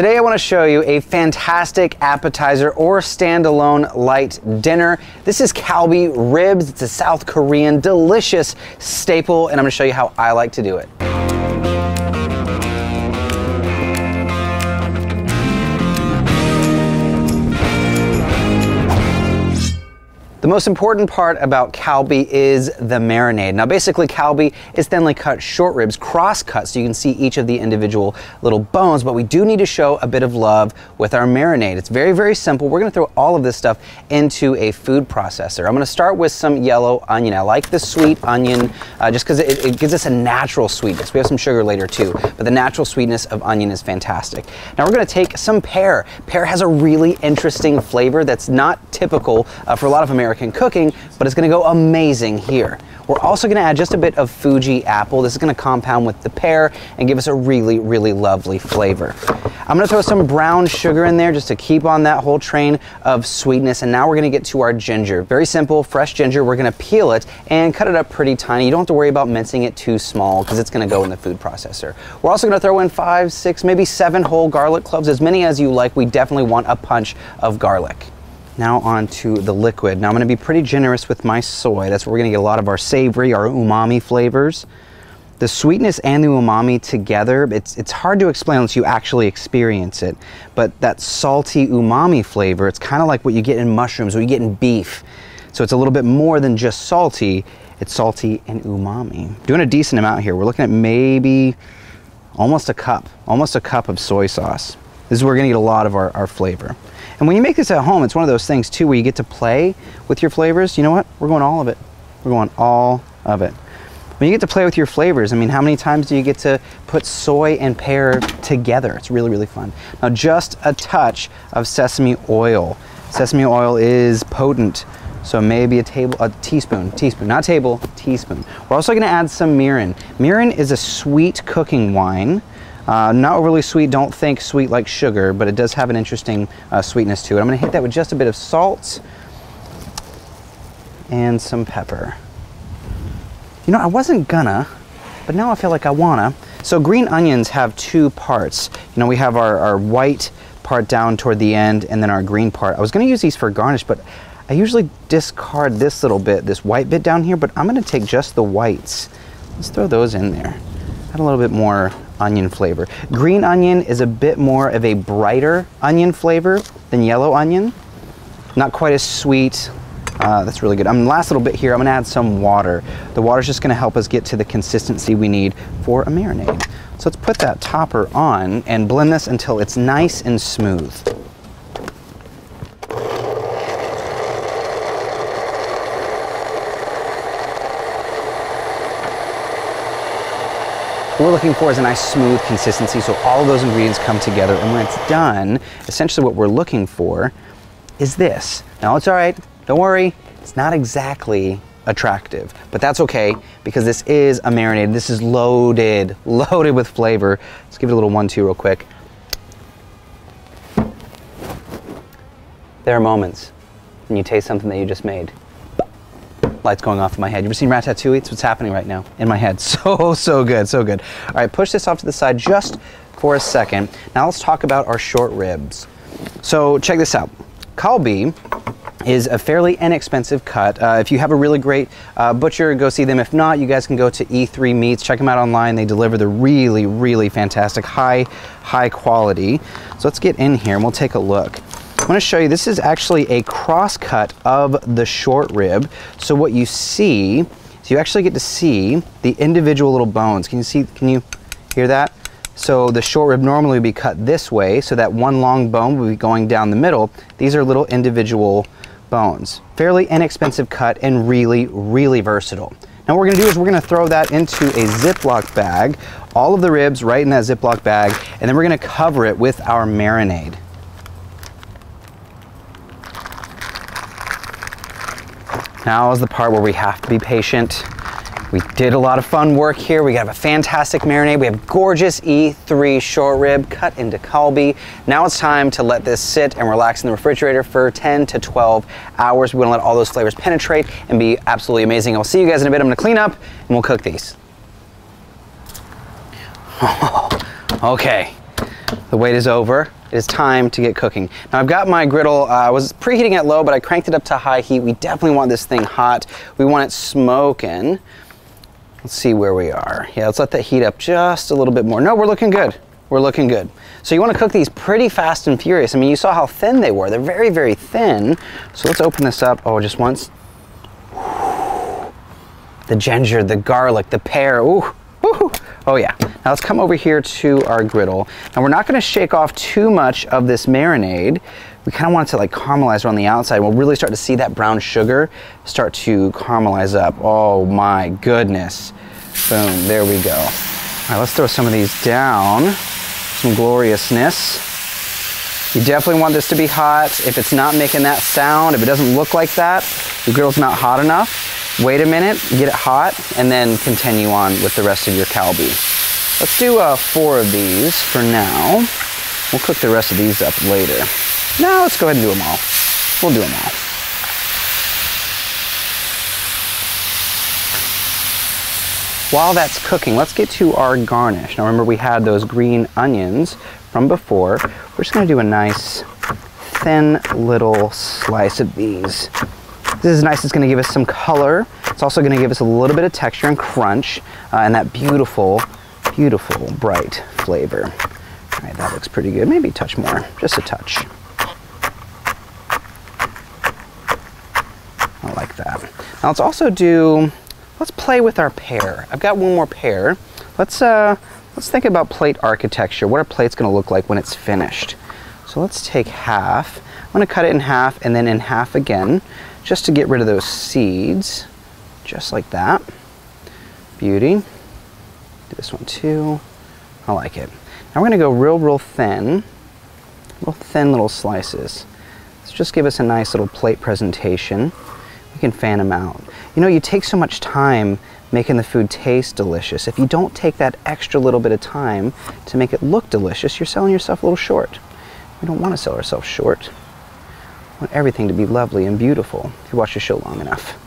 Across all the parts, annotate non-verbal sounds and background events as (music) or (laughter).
Today I want to show you a fantastic appetizer or standalone light dinner. This is Kalbi ribs. It's a South Korean delicious staple and I'm going to show you how I like to do it. The most important part about kalbi is the marinade. Now basically kalbi is thinly cut short ribs, cross cut so you can see each of the individual little bones, but we do need to show a bit of love with our marinade. It's very, very simple. We're gonna throw all of this stuff into a food processor. I'm gonna start with some yellow onion. I like the sweet onion uh, just because it, it gives us a natural sweetness. We have some sugar later too, but the natural sweetness of onion is fantastic. Now we're gonna take some pear. Pear has a really interesting flavor that's not typical uh, for a lot of Americans American cooking, but it's gonna go amazing here. We're also gonna add just a bit of Fuji apple. This is gonna compound with the pear and give us a really, really lovely flavor. I'm gonna throw some brown sugar in there just to keep on that whole train of sweetness. And now we're gonna get to our ginger. Very simple, fresh ginger. We're gonna peel it and cut it up pretty tiny. You don't have to worry about mincing it too small because it's gonna go in the food processor. We're also gonna throw in five, six, maybe seven whole garlic cloves, as many as you like. We definitely want a punch of garlic. Now on to the liquid. Now I'm gonna be pretty generous with my soy. That's where we're gonna get a lot of our savory, our umami flavors. The sweetness and the umami together, it's, it's hard to explain unless you actually experience it. But that salty umami flavor, it's kind of like what you get in mushrooms, what you get in beef. So it's a little bit more than just salty, it's salty and umami. Doing a decent amount here. We're looking at maybe almost a cup, almost a cup of soy sauce. This is where we're gonna get a lot of our, our flavor. And when you make this at home, it's one of those things too where you get to play with your flavors. You know what? We're going all of it. We're going all of it. When you get to play with your flavors, I mean, how many times do you get to put soy and pear together? It's really, really fun. Now, just a touch of sesame oil. Sesame oil is potent, so maybe a table, a teaspoon, teaspoon, not table, teaspoon. We're also gonna add some mirin. Mirin is a sweet cooking wine uh, not overly sweet, don't think sweet like sugar, but it does have an interesting uh, sweetness to it. I'm gonna hit that with just a bit of salt and some pepper. You know, I wasn't gonna, but now I feel like I wanna. So green onions have two parts. You know, we have our, our white part down toward the end and then our green part. I was gonna use these for garnish, but I usually discard this little bit, this white bit down here, but I'm gonna take just the whites. Let's throw those in there. Add a little bit more onion flavor. Green onion is a bit more of a brighter onion flavor than yellow onion. Not quite as sweet. Uh, that's really good. I'm last little bit here, I'm gonna add some water. The water's just gonna help us get to the consistency we need for a marinade. So let's put that topper on and blend this until it's nice and smooth. What we're looking for is a nice smooth consistency so all those ingredients come together and when it's done, essentially what we're looking for is this. Now it's all right, don't worry, it's not exactly attractive, but that's okay because this is a marinade. This is loaded, (laughs) loaded with flavor. Let's give it a little one-two real quick. There are moments when you taste something that you just made lights going off in my head. You ever seen Ratatouille? It's what's happening right now in my head. (laughs) So, so good, so good. All right, push this off to the side just for a second. Now let's talk about our short ribs. So check this out. Kalbi is a fairly inexpensive cut. Uh, if you have a really great uh, butcher, go see them. If not, you guys can go to E3 Meats. Check them out online. They deliver the really, really fantastic, high, high quality. So let's get in here and we'll take a look. Going to show you, this is actually a cross cut of the short rib. So what you see, so you actually get to see the individual little bones. Can you see, can you hear that? So the short rib normally would be cut this way, so that one long bone would be going down the middle. These are little individual bones. Fairly inexpensive cut and really, really versatile. Now what we're gonna do is we're gonna throw that into a Ziploc bag, all of the ribs right in that Ziploc bag, and then we're gonna cover it with our marinade. Now is the part where we have to be patient. We did a lot of fun work here. We have a fantastic marinade. We have gorgeous E3 short rib cut into kalbi. Now it's time to let this sit and relax in the refrigerator for 10 to 12 hours. We're gonna let all those flavors penetrate and be absolutely amazing. I'll see you guys in a bit. I'm to clean up and we'll cook these. (laughs) okay. The wait is over. It is time to get cooking. Now I've got my griddle, uh, I was preheating it low, but I cranked it up to high heat. We definitely want this thing hot. We want it smoking. Let's see where we are. Yeah, let's let that heat up just a little bit more. No, we're looking good. We're looking good. So you want to cook these pretty fast and furious. I mean, you saw how thin they were. They're very, very thin. So let's open this up. Oh, just once. The ginger, the garlic, the pear. Ooh. Oh yeah. Now let's come over here to our griddle. And we're not going to shake off too much of this marinade. We kind of want it to like caramelize around the outside. We'll really start to see that brown sugar start to caramelize up. Oh my goodness. Boom, there we go. All right, let's throw some of these down some gloriousness. You definitely want this to be hot. If it's not making that sound, if it doesn't look like that, the grill's not hot enough. Wait a minute, get it hot, and then continue on with the rest of your kalbi. Let's do uh, four of these for now. We'll cook the rest of these up later. Now let's go ahead and do them all. We'll do them all. While that's cooking, let's get to our garnish. Now remember we had those green onions from before. We're just gonna do a nice thin little slice of these. This is nice, it's gonna give us some color. It's also gonna give us a little bit of texture and crunch uh, and that beautiful, beautiful bright flavor. All right, that looks pretty good. Maybe a touch more, just a touch. I like that. Now let's also do let's play with our pear. I've got one more pear. Let's, uh, let's think about plate architecture. What are plates gonna look like when it's finished? So let's take half. I'm gonna cut it in half and then in half again, just to get rid of those seeds. Just like that. Beauty. Do this one too. I like it. Now we're gonna go real, real thin. Real thin little slices. Let's just give us a nice little plate presentation. We can fan them out. You know, you take so much time making the food taste delicious. If you don't take that extra little bit of time to make it look delicious, you're selling yourself a little short. We don't want to sell ourselves short. Want everything to be lovely and beautiful. If you watch the show long enough,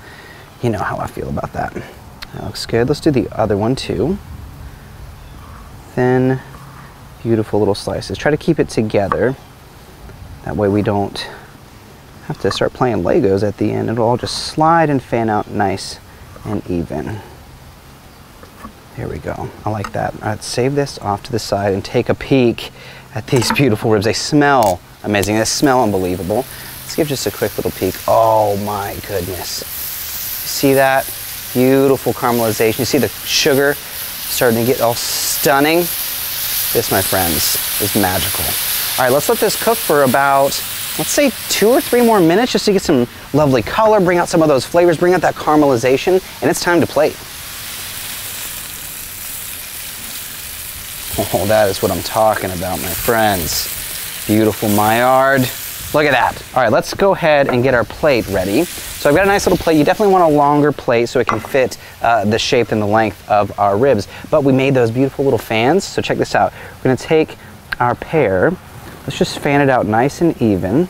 you know how I feel about that. That looks good. Let's do the other one too. Thin, beautiful little slices. Try to keep it together. That way we don't have to start playing Legos at the end. It'll all just slide and fan out nice and even. There we go. I like that. All right, save this off to the side and take a peek at these beautiful ribs. They smell amazing. They smell unbelievable. Let's give just a quick little peek. Oh my goodness. See that? Beautiful caramelization. You see the sugar starting to get all stunning? This, my friends, is magical. All right, let's let this cook for about let's say two or three more minutes just to get some lovely color, bring out some of those flavors, bring out that caramelization, and it's time to plate. (laughs) Oh, that is what I'm talking about, my friends. Beautiful Maillard. Look at that. All right, let's go ahead and get our plate ready. So I've got a nice little plate. You definitely want a longer plate so it can fit uh, the shape and the length of our ribs. But we made those beautiful little fans. So check this out. We're gonna take our pear, Let's just fan it out nice and even.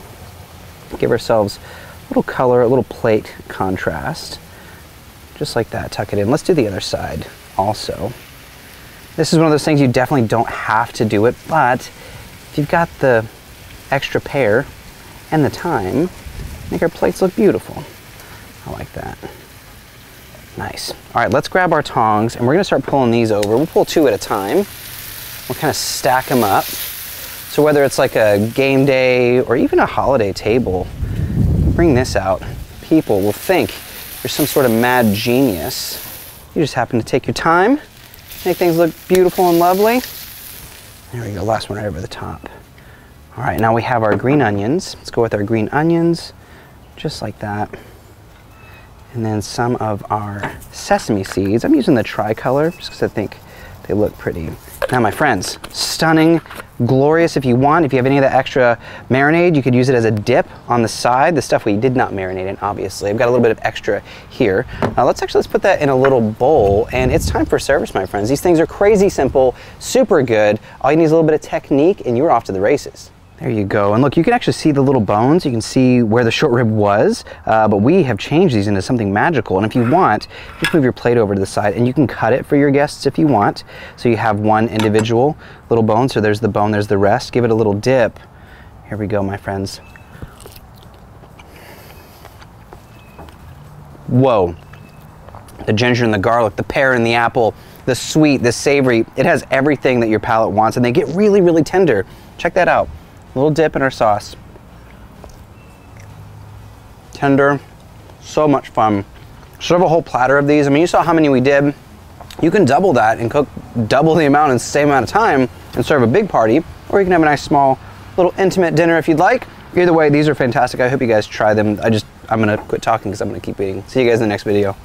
Give ourselves a little color, a little plate contrast. Just like that, tuck it in. Let's do the other side also. This is one of those things you definitely don't have to do it, but if you've got the extra pear and the time, make our plates look beautiful. I like that. Nice. All right, let's grab our tongs and we're gonna start pulling these over. We'll pull two at a time. We'll kind of stack them up. So whether it's like a game day or even a holiday table, bring this out. People will think you're some sort of mad genius. You just happen to take your time, make things look beautiful and lovely. There we go, last one right over the top. All right, now we have our green onions. Let's go with our green onions, just like that. And then some of our sesame seeds. I'm using the tricolor just because I think they look pretty. Now my friends, stunning, glorious if you want. If you have any of that extra marinade, you could use it as a dip on the side. The stuff we did not marinate in, obviously. I've got a little bit of extra here. Now let's actually, let's put that in a little bowl and it's time for service, my friends. These things are crazy simple, super good. All you need is a little bit of technique and you're off to the races. There you go. And look, you can actually see the little bones. You can see where the short rib was, uh, but we have changed these into something magical. And if you want, just move your plate over to the side and you can cut it for your guests if you want. So you have one individual little bone. So there's the bone, there's the rest. Give it a little dip. Here we go, my friends. Whoa. The ginger and the garlic, the pear and the apple, the sweet, the savory. It has everything that your palate wants and they get really, really tender. Check that out little dip in our sauce. Tender, so much fun. Serve a whole platter of these. I mean, you saw how many we did. You can double that and cook double the amount in the same amount of time and serve a big party, or you can have a nice small little intimate dinner if you'd like. Either way, these are fantastic. I hope you guys try them. I just, I'm gonna quit talking because I'm gonna keep eating. See you guys in the next video.